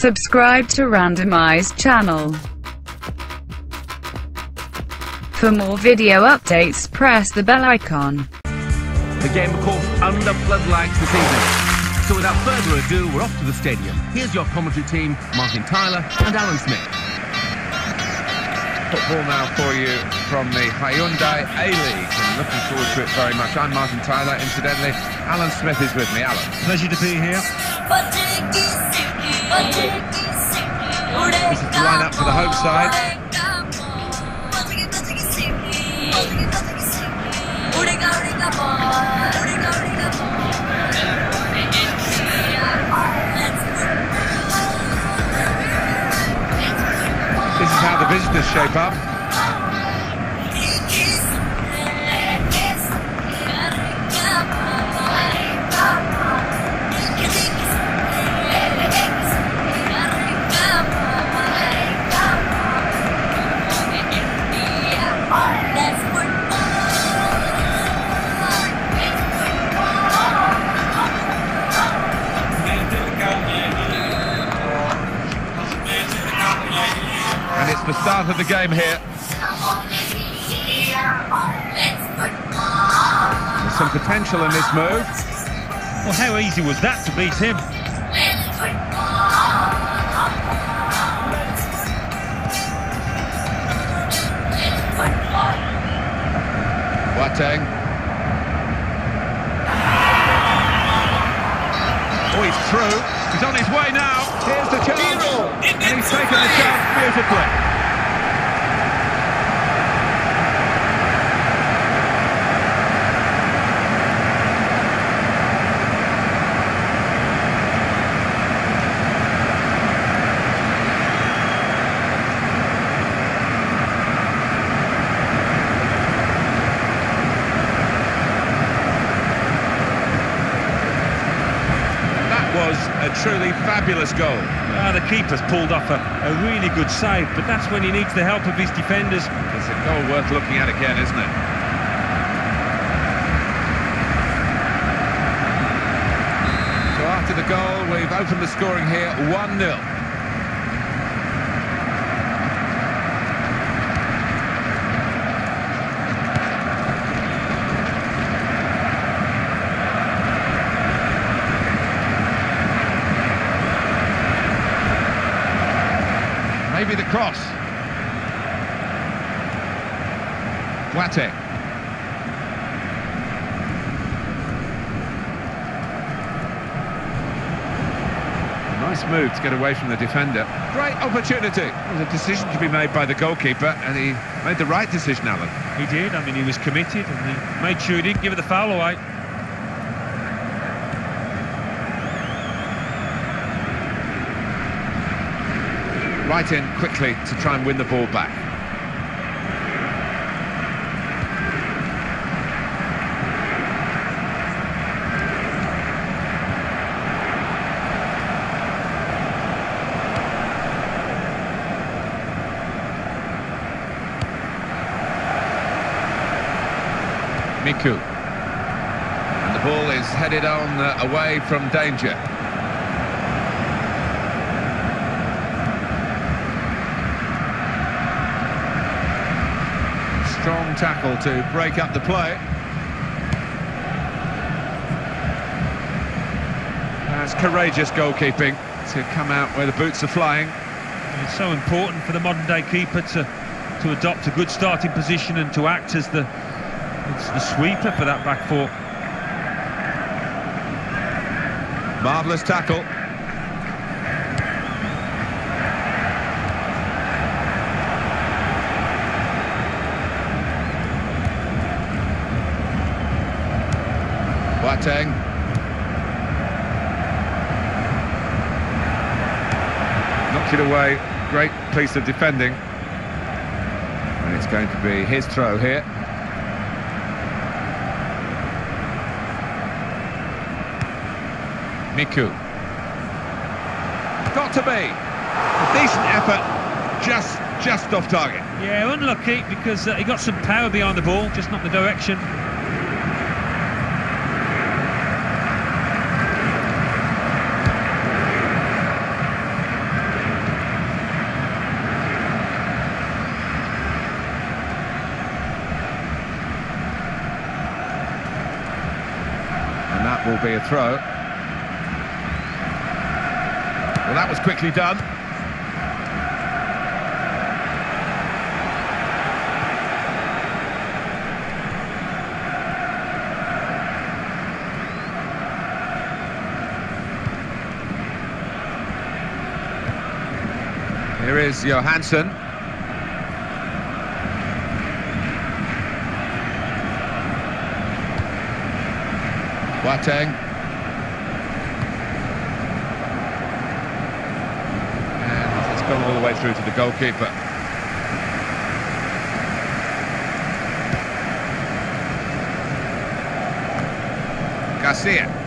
Subscribe to Randomized channel. For more video updates, press the bell icon. The game, of course, under floodlights this evening. So without further ado, we're off to the stadium. Here's your commentary team, Martin Tyler and Alan Smith. Football now for you from the Hyundai A-League. I'm looking forward to it very much. I'm Martin Tyler. Incidentally, Alan Smith is with me. Alan. Pleasure to be here. This is the lineup for the home side. This is how the visitors shape up. Of the game here. There's some potential in this move. Well, how easy was that to beat him? Boateng. Oh, he's through. He's on his way now. Here's the chance. And he's taken the chance beautifully. Was a truly fabulous goal. Ah, the keeper's pulled off a, a really good save, but that's when he needs the help of his defenders. It's a goal worth looking at again, isn't it? So after the goal, we've opened the scoring here 1-0. Maybe the cross. Boateng. Nice move to get away from the defender. Great opportunity. It was a decision to be made by the goalkeeper, and he made the right decision, Alan. He did, I mean, he was committed and he made sure he didn't give it the foul away. Right in quickly to try and win the ball back. Miku. And the ball is headed on uh, away from danger. Strong tackle to break up the play. That's courageous goalkeeping to come out where the boots are flying. It's so important for the modern day keeper to, to adopt a good starting position and to act as the, as the sweeper for that back four. Marvellous tackle. Boateng. Knocked it away. Great piece of defending. And it's going to be his throw here. Miku. Got to be. A decent effort, just just off target. Yeah, unlucky because uh, he got some power behind the ball, just not the direction. Will be a throw. Well, that was quickly done. Here is Johansson. Boateng. And it's gone all the way through to the goalkeeper. Garcia.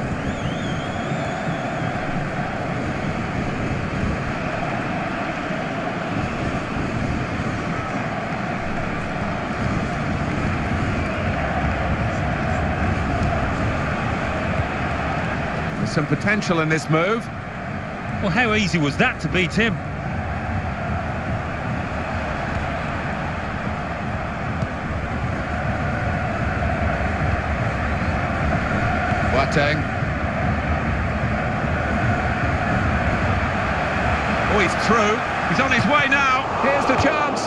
Some potential in this move. Well, how easy was that to beat him? Boateng. Oh, he's through. He's on his way now. Here's the chance.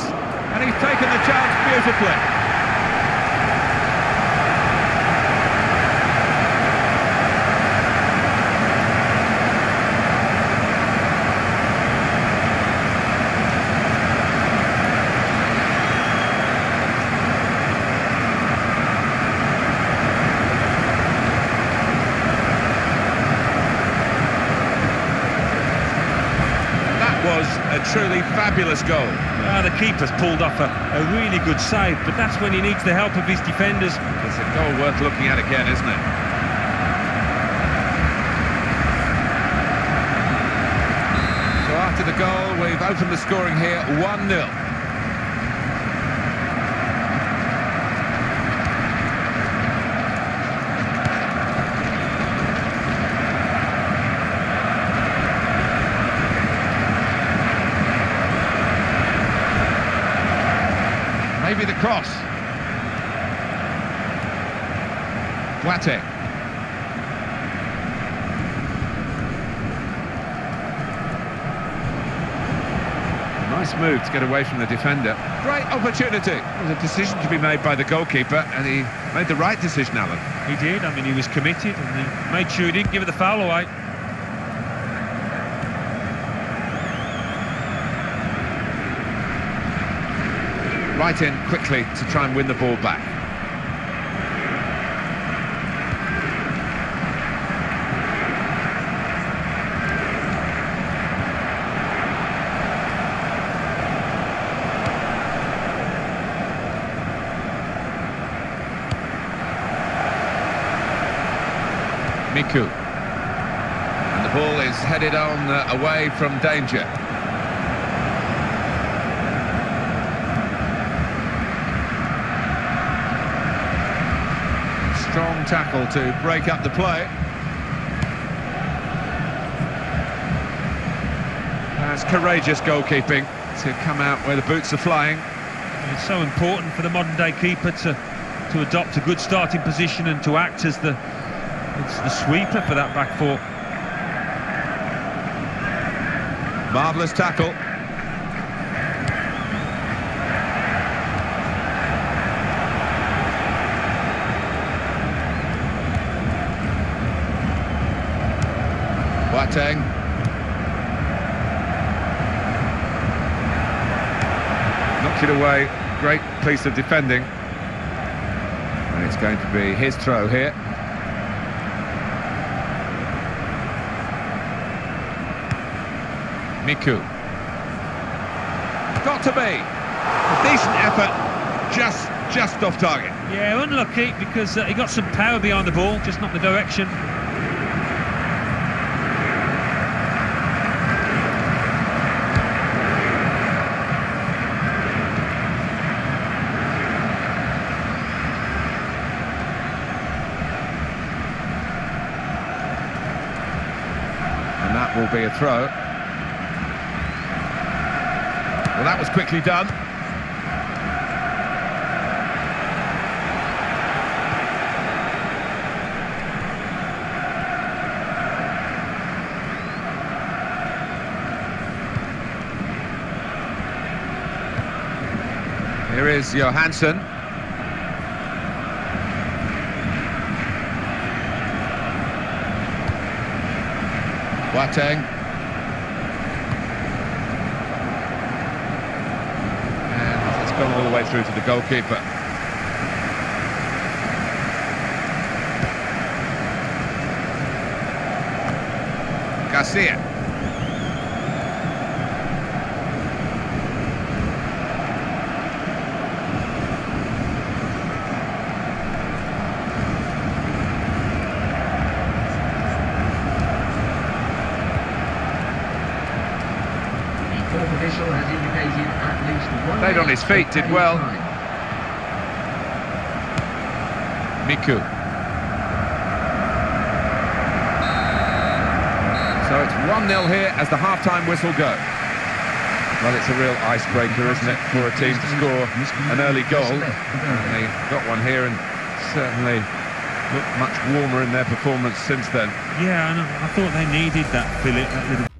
And he's taken the chance beautifully. That was a truly fabulous goal. Ah, the keeper's pulled off a, a really good save, but that's when he needs the help of his defenders. It's a goal worth looking at again, isn't it? So after the goal, we've opened the scoring here 1-0. Cross. Boateng. Nice move to get away from the defender. Great opportunity. It was a decision to be made by the goalkeeper, and he made the right decision, Alan. He did. I mean, he was committed and he made sure he didn't give it the foul away. Right in quickly to try and win the ball back. Miku. And the ball is headed on uh, away from danger. Strong tackle to break up the play. That's courageous goalkeeping to come out where the boots are flying. It's so important for the modern-day keeper to to adopt a good starting position and to act as the it's the sweeper for that back four. Marvellous tackle. Boateng. It away. Great piece of defending. And it's going to be his throw here. Miku. Got to be. A decent effort, just just off target. Yeah, unlucky because uh, he got some power behind the ball, just not the direction. will be a throw. Well, that was quickly done. Here is Johansson. And it's gone all the way through to the goalkeeper. Garcia. The fourth official has indicated at least one Played on his feet, did well. time. Miku. So it's 1-0 here as the half-time whistle goes. Well, it's a real icebreaker, isn't it, for a team to score an early goal. And they got one here and certainly looked much warmer in their performance since then. Yeah, and I I thought they needed that fillip, that little